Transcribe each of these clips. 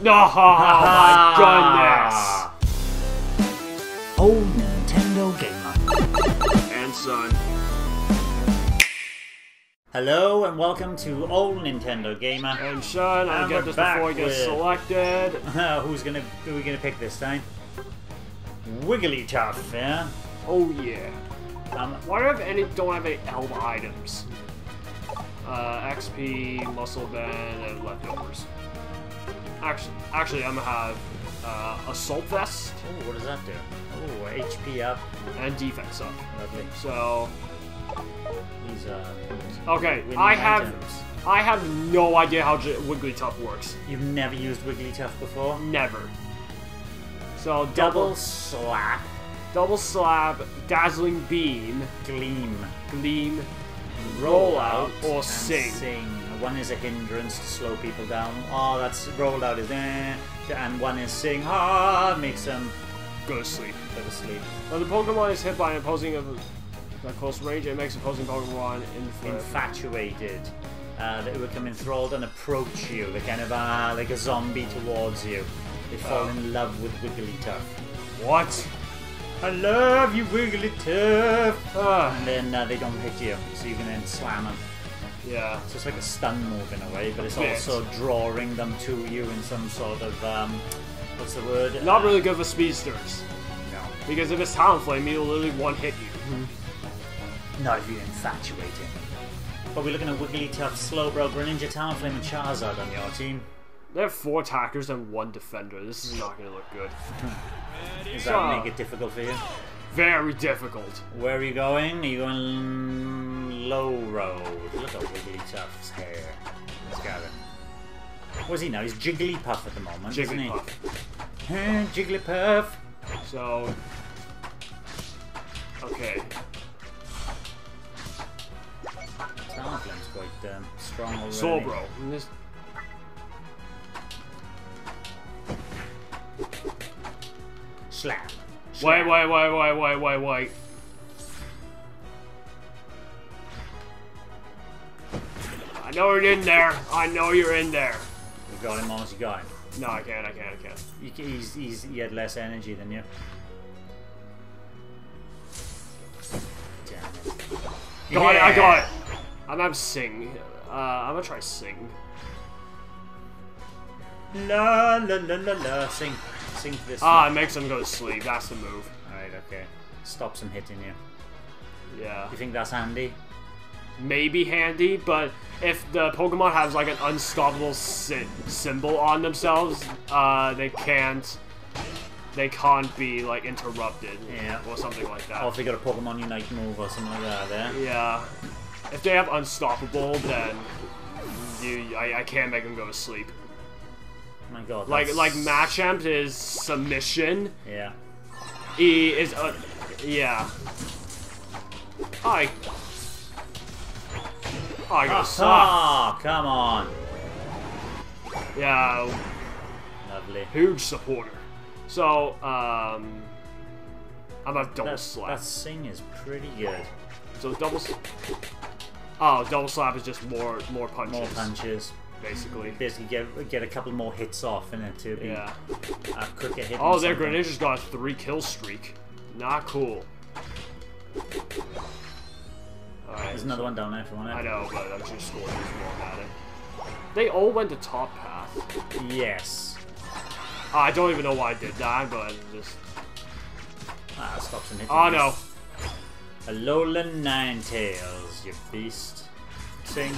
No, oh my goodness. Old Nintendo Gamer. And son. Hello and welcome to Old Nintendo Gamer. And son, I'll And get this back before I get with- selected. Who's gonna who are we gonna pick this time? Wigglytuff, yeah? Oh yeah. Um, Wonder if any don't have any elb items. Uh, XP, muscle band, and leftovers. Actually, actually, I'm gonna have uh, assault vest oh, what does that do? Oh, HP up. and defense up. Lovely. So, These are okay, I have items. I have no idea how J- Wigglytuff works. You've never used Wigglytuff before? Never. So Double double slap, double slab, dazzling beam, gleam, gleam, roll out, or sing. sing. One is a hindrance to slow people down. Oh, that's roll out is eh, and one is sing. Ah, makes them go to sleep. go to sleep. When the Pokemon is hit by an opposing of at close range, it makes opposing Pokemon in Infatuated. Uh, they become enthralled and approach you. They're kind of uh, like a zombie towards you. They fall Oh. in love with Wigglytuff. What? I love you, Wigglytuff. Ah, And then uh, they don't hit you, so you can then slam them. Yeah. So it's like a stun move in a way, but it's also drawing them to you in some sort of um, what's the word? Not really good for speedsters. No, Because if it's Talonflame, it'll literally one hit you. not if you're infatuated. But we're looking at Wigglytuff, Slowbro, Greninja, Talonflame, and Charizard on your team. They have four attackers and one defender. This is not going to look good. Does that make it difficult for you? Very difficult. Where are you going? Are you going low road? Look at Wigglytuff's hair. Let's got it. What's he now? He's Jigglypuff at the moment, isn't he? Jigglypuff. Huh, Jigglypuff. So, okay. Talonflame's quite um, strong already. Slowbro. And This, Slap. wait, wait, wait, wait, wait, wait, wait. I know you're in there. I know you're in there. You got him almost, you got him. No, I can't, I can't, I can't. You, he's, he's, he had less energy than you. Damn it. Got it, I got it. I'm gonna sing. Uh, I'm gonna try sing. La la la la la. Sing. Sing to this. Ah, it makes him go to sleep. That's the move. Alright, okay. Stops him hitting you. Yeah. You think that's handy? Maybe handy, but if the Pokemon has like an unstoppable sy- symbol on themselves, uh, they can't. They can't be like interrupted. Yeah. Or something like that. Or if they got a Pokemon Unite move or something like that there. Yeah. If they have unstoppable, then you, I, I can't make them go to sleep. Oh My god. Like that's- like Machamp is submission. Yeah. He is uh, yeah. I. Oh, I go suck. Ah, come on. Yeah, Lovely. huge supporter. So, um, I'm a double That, slap. that sing is pretty good. So double. Oh, double slap is just more more punches. More punches. basically. Basically, get get a couple more hits off in it to be Yeah. a quicker hit. Oh, and their. Greninja's got a three kill streak. Not cool. There's another one down there if you want it. I know, but I'm just scoring one at it. They all went to top path. Yes. Oh, I don't even know why I did that, but just. Ah, stops him hitting. Oh no. Alolan Ninetales, you beast. Sing.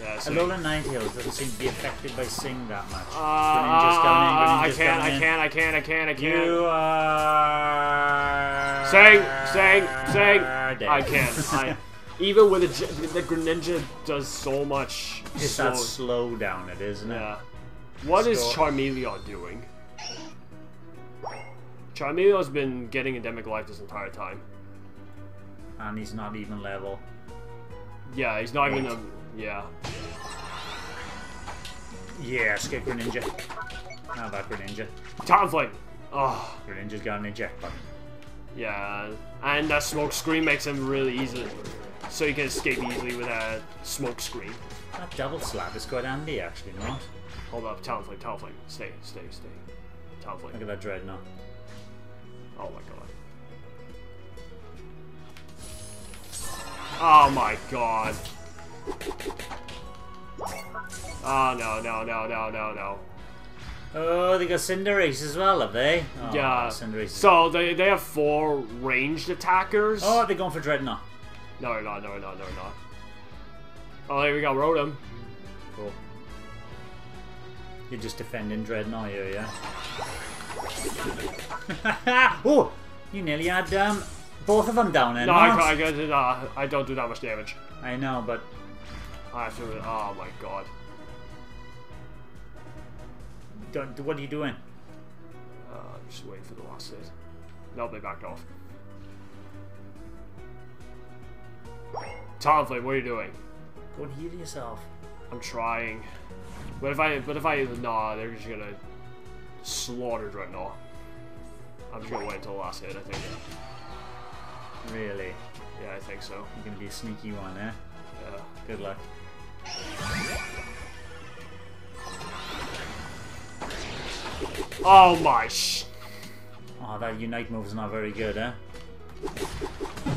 Yeah, so, Alolan Ninetales doesn't seem to be affected by Sing that much. uh, I can't, I can't, I can't, I can't, I can't. You are. Sing, sing, sing. dead. I can't. I, even with a, the Greninja does so much. It's so, that slow down, it isn't it? yeah. What is. Charmeleon doing? Charmeleon's been getting endemic life this entire time. And he's not even level. Yeah, he's not even a. Yeah. Yes, get Greninja. How about Greninja? Talonflame! Oh, Greninja's got an eject button. Yeah. And that smoke screen makes him really easy. so you can escape easily with that smoke screen. That double slap is quite handy, actually, not? Hold up, Talonflame, Talonflame. Stay, stay, stay. Talonflame. Look at that dreadnought. Oh my god. Oh my god. Oh no, no, no, no, no, no. Oh, they got Cinderace as well, have they? Oh, yeah. Cinderace. So they, they have four ranged attackers. Oh, they're going for Dreadnought. No, they're not, no, they're not, no, they're not. Oh, there we go, Rotom. Cool. You're just defending Dreadnought here, yeah? oh! You nearly had um, both of them down there. No, I, I, I, I don't do that much damage. I know, but I have to, oh my god. Don't, what are you doing? Uh, just waiting for the last hit. Nope, they backed off. Talonflame, what are you doing? Go and heal yourself. I'm trying. But if I, but if I, nah, they're just gonna slaughter Dreadnought. I'm just gonna wait until the last hit, I think. Really? Yeah, I think so. You're gonna be a sneaky one, eh? Yeah. Good luck. Oh my sh... Oh, that Unite move is not very good, eh?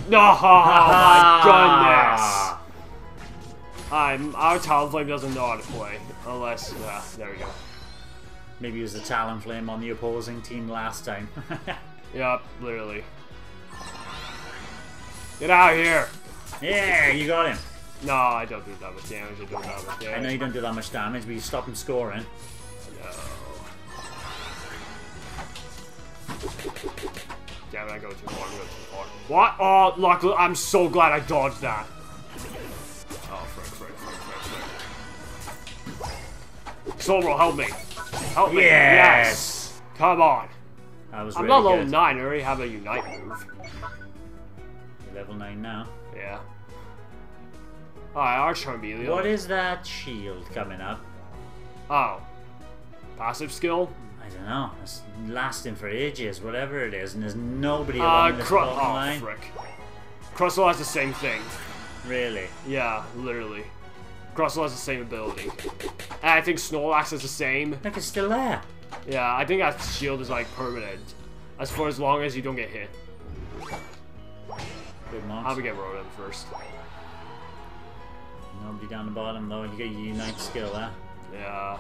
No, oh my goodness! I'm, our Talonflame doesn't know how to play. Unless, yeah, there we go. Maybe it was the Talonflame on the opposing team last time. Yep, literally. Get out of here! yeah, you got him. No, I don't do that much damage. I don't do that much damage. I know you don't do that much damage, but you stop him scoring. No. Damn it, I go too far. I go too far. What? Oh, luckily, I'm so glad I dodged that. Oh, frick, frick, frick, frick, frick. Slowbro, help me. Help me. Yes. Come on. That was I'm really not level good. 9. I already have a Unite move. You're level 9 now. Yeah. Alright, Arch Charmeleon. What is that shield coming up? Oh. Passive skill? I don't know. It's lasting for ages, whatever it is, and there's nobody Uh, along this Cru- bottom Oh, line. frick. Crustle has the same thing. Really? Yeah, literally. Crustle has the same ability. And I think Snorlax has the same. Look, it's still there. Yeah, I think that shield is like permanent. As for as long as you don't get hit. Good How marks. we get Rotom first? Nobody down the bottom, though. You get your Unite skill, eh? Yeah.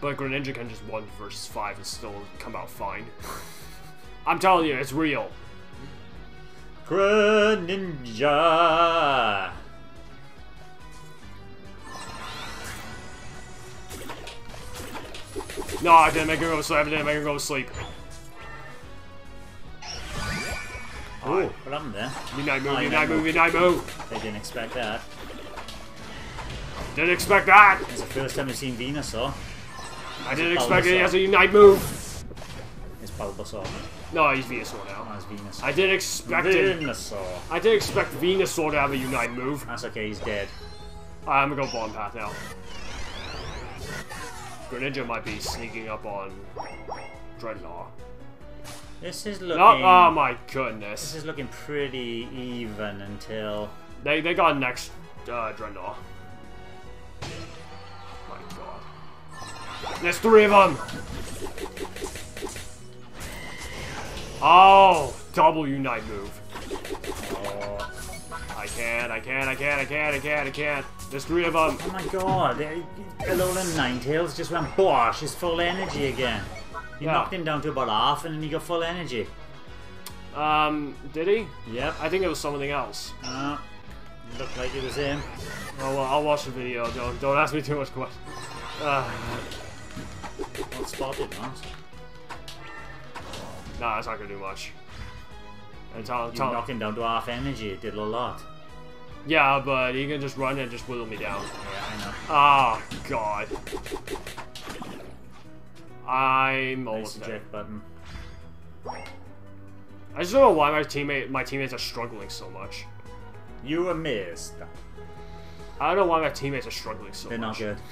But Greninja can just 1 versus 5 and still come out fine. I'm telling you, it's real. Greninja! No, I didn't make her go to sleep. I didn't make her go to sleep. Ooh, what happened there? Move, Oh, Unite move, move. Unite move. They didn't expect that. Didn't expect that. It's the first time I've seen Venusaur. I didn't expect it. He has a Unite move. It's Bulbasaur. No, he's Venusaur now. Oh, it's Venus. I didn't expect it. Venusaur. I didn't expect Venusaur to have a Unite move. That's okay, he's dead. I'm gonna go Bomb Path now. Greninja might be sneaking up on Dreadnought. This is looking. No, oh my goodness. This is looking pretty even until. They they got next uh, Dreadnought. There's three of them! Oh! Double Unite move. Oh, I can't, I can't, I can't, I can't, I can't, I can't. There's three of them. oh my god! Alolan Ninetales just went bosh. He's full energy again. You Yeah. knocked him down to about half, and then he got full energy. Um, did he? Yep. I think it was something else. Uh, looked like it was him. Oh, well, I'll watch the video. Don't don't ask me too much questions. Uh, Well spotted, not. nah, that's not gonna do much. And tell, You tell, knocked him down to half energy. It did a lot. yeah, but he can just run and just whittle me down. Yeah, I know. Oh god. I'm Nice almost dead. eject button. I just don't know why my teammate my teammates are struggling so much. You were missed. I don't know why my teammates are struggling so much. They're not good.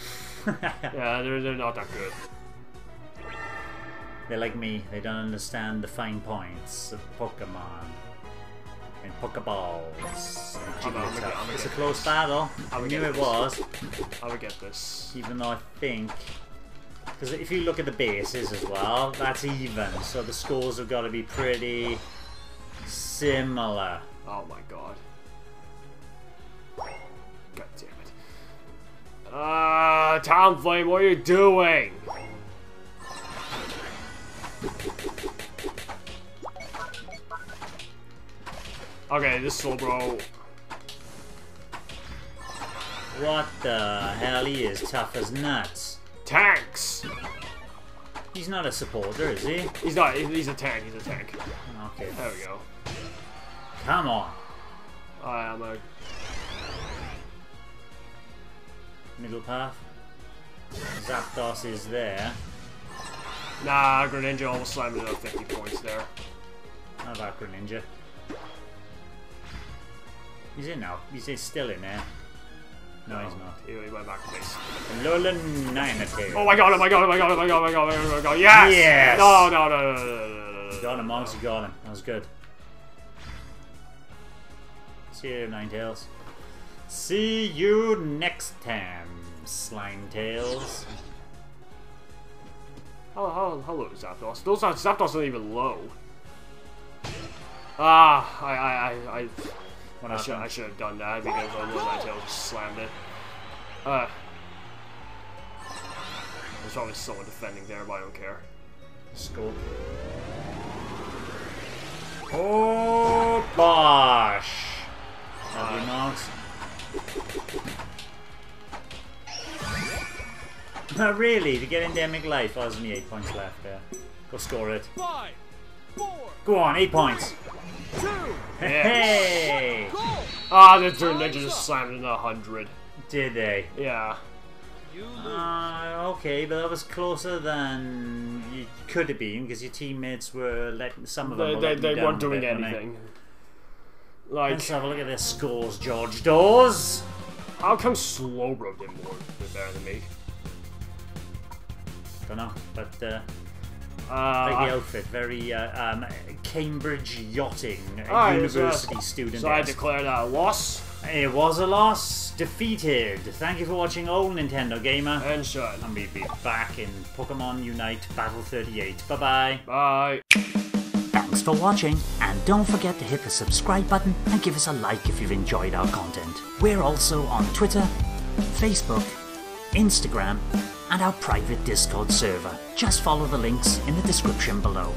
Yeah, they're, they're not that good. They're like me. They don't understand the fine points of Pokemon. And Pokeballs. I'm gonna- I'm gonna- I'm gonna It's a close this. battle. I'm knew it this. was, I would get this. even though I think. Because if you look at the bases as well, that's even. So the scores have got to be pretty similar. Oh my god. God damn it. Uh, Tom Flame, what are you doing? Okay, this slow bro. What the hell? He is tough as nuts. Tanks! He's not a supporter, is he? He's not, he's a tank, he's a tank. Okay. There we go. Come on. Alright, I'm a. Middle path. Zapdos is there. Nah, Greninja almost slammed me to 50 points there. How about Greninja? He's in now. He's still in there. No, he's not. He, he went back to base. Lola Ninetales. Oh my god, oh my god, oh my god, oh my god, oh my god, oh my god, yes! Yes! No, no, no, no, no, no, no, no. Got him, Monks, you got him. That was good. See you, Ninetales. See you next time, Slime Oh, oh, hello, Zapdos. Those are, Zapdos aren't even low. Ah, I, I, I, I, What I should, I should have done that because I knew my tail just slammed it. Uh, there's probably someone defending there, but I don't care. Scope. Oh, bosh! Have you Monks? No, really, to get endemic life, oh, there's only 8 points left there. Go score it. Five, four, Go on, 8 points. two, Hey! go! Ah, the turn ninja just slammed it in a hundred. Did they? Yeah. Uh, okay, but that was closer than you could have been because your teammates were letting some of them They, were they, they weren't doing bit, weren't they? anything. Like, Let's have a look at their scores, George Dawes. how come Slowbro did more did better than me? Don't know, but uh, Uh, like the outfit, very uh, um, Cambridge yachting so- university student. so I declare that a loss It was a loss, defeated. Thank you for watching, old Nintendo gamer. and shut. And we'll be back in Pokemon Unite Battle 38. Bye bye. Bye. Thanks for watching, and don't forget to hit the subscribe button and give us a like if you've enjoyed our content. We're also on Twitter, Facebook, Instagram, and our private Discord server. Just follow the links in the description below.